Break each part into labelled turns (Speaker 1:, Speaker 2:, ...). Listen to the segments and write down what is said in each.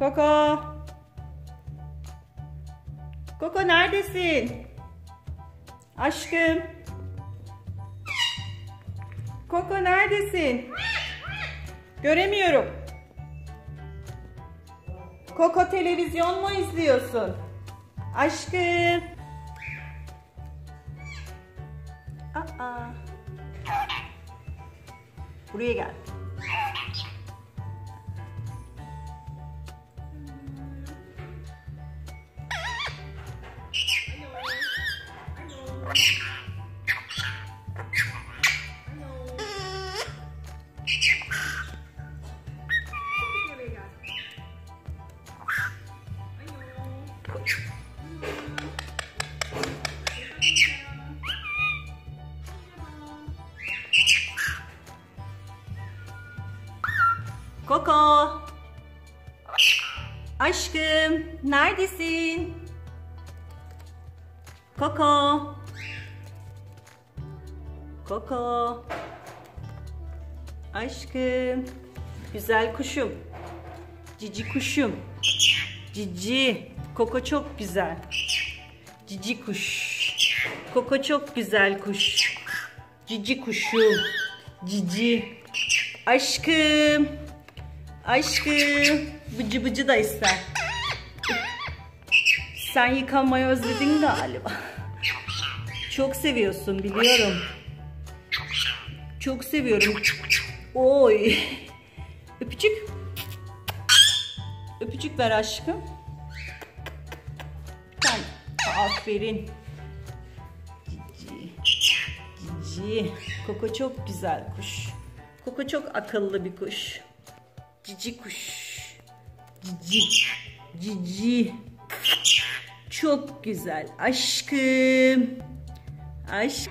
Speaker 1: Koko. Koko neredesin? Aşkım. Koko neredesin? Göremiyorum. Koko televizyon mu izliyorsun? Aşkım. Aa. Buraya gel. Koko. Aşkım, neredesin? Koko. Koko. Aşkım. Güzel kuşum. Cici kuşum. Cici. Koko çok güzel. Cici kuş. Koko çok güzel kuş. Cici kuşum. Cici. Aşkım. Aşkım. Bıcı bıcı da ister. Sen yıkanmayı özledin galiba. Çok seviyorsun biliyorum. Çok seviyorum. Oy. Öpücük. Öpücük ver aşkım. Sen. Aferin. Cici. Cici. Koko çok güzel kuş. Koko çok akıllı bir kuş. Cici kuş. Cici. Cici. Çok güzel. Aşkım. Aşk.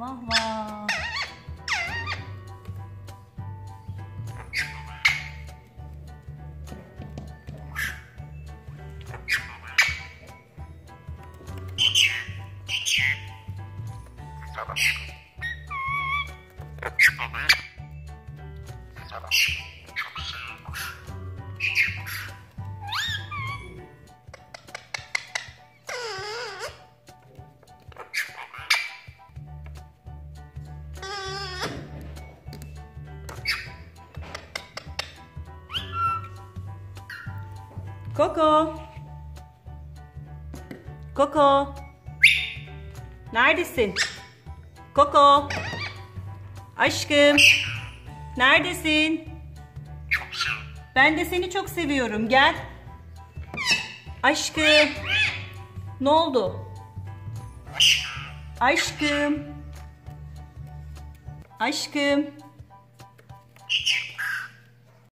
Speaker 1: 么棒 Koko. Koko. Neredesin? Koko. Aşkım. Neredesin? Ben de seni çok seviyorum. Gel. Aşkım. Ne oldu? Aşkım. Aşkım.